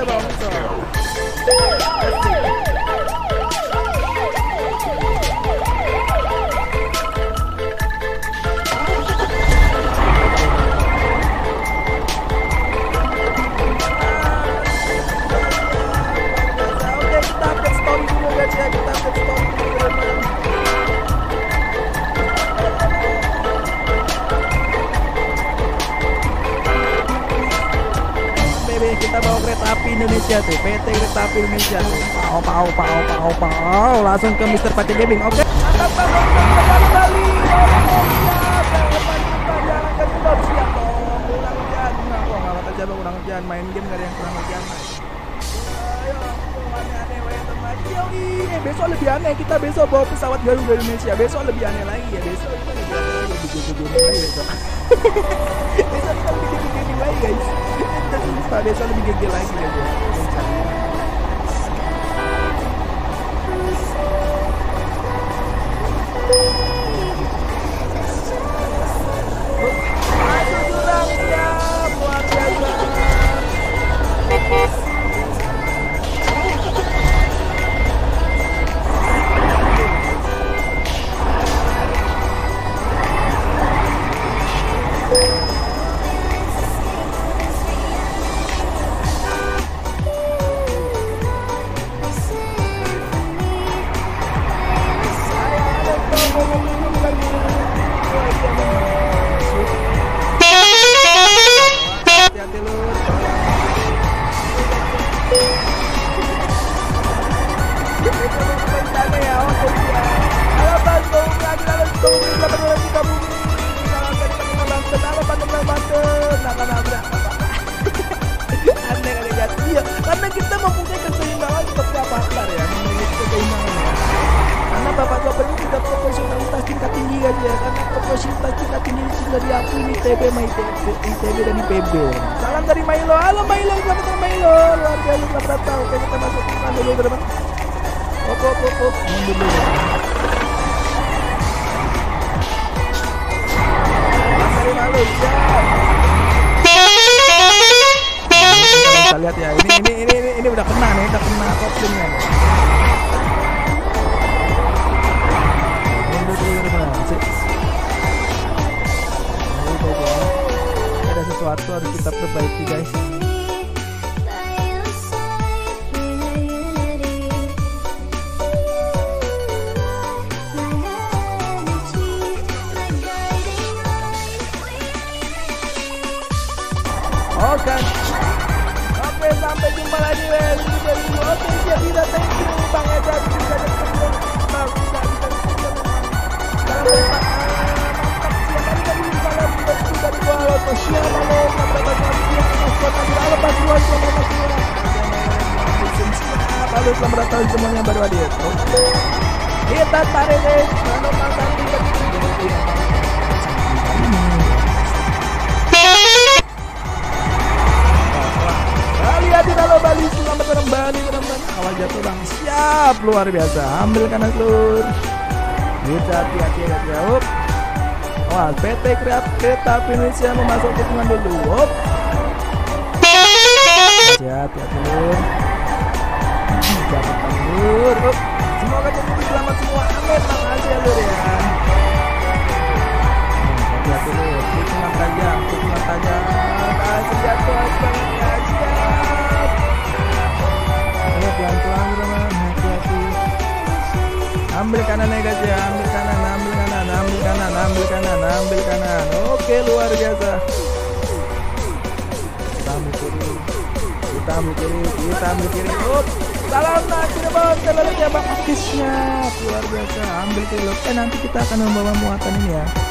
levar um só. Kita bawa kereta api Indonesia tuh PT kereta api Indonesia tuh pau pau pau pau pau langsung ke Mr. Pati Gaming oke nah hujan main game nggak ada yang kurang ayo aneh-aneh eh, besok lebih aneh kita besok bawa pesawat Garuda Indonesia. Besok lebih aneh lagi ya besok lebih aneh lagi lagi besok. Besok kita lebih jago-jago lagi guys. Besok lebih gege lagi guys. Ya Maju karena kita mempunyai keseimbangan seperti apa ya, memiliki keseimbangan. Karena bapak-bapak ini tidak profesionalitas tingkat tinggi aja ya. Karena profesionalitas tingkat tinggi sudah diakui di ITB, sama ITB, ITB dan IPB. Salam dari Milo. Halo Milo, selamat datang Milo. Luar biasa selamat datang. Oke, kita masuk ke sana dulu teman. Op, op, op, op. Mundur dulu. Dari Milo. Kita lihat ya, ini ini ini ini, ini udah kena nih, udah kena koplingnya nih. Harus kita perbaiki guys. Oke. Oke, sampai jumpa lagi wes. Oke, siap tidak thank you Bang Eda Halo selamat datang semuanya baru hadir. Oke. Kita tarik deh. Santi. Bali selamat datang Bali teman-teman awal jatuh siap luar biasa ambil kanan lur kita hati-hati ya jauh Wah, PT Kereta Api Indonesia mau masuk tikungan dulu. Hop. Hati-hati. Hop. Semoga jadi selamat semua. Amin. Makasih ya lur ya. Hati-hati lur. Tikungan tajam, tikungan tajam. Kasih jatuh ya. Siap. Ayo pelan-pelan teman. Hati-hati. Ambil kanan ya guys ya. Ambil kanan, ambil kanan, ambil kanan, ambil kanan, ambil kanan. Oke luar biasa. Kita ambil kiri. Kita ambil kiri. Kita ambil kiri. Up. Salam nak Cirebon. Terlalu ya bang. Siap. Luar biasa. Ambil kiri. Eh nanti kita akan membawa muatan ini ya.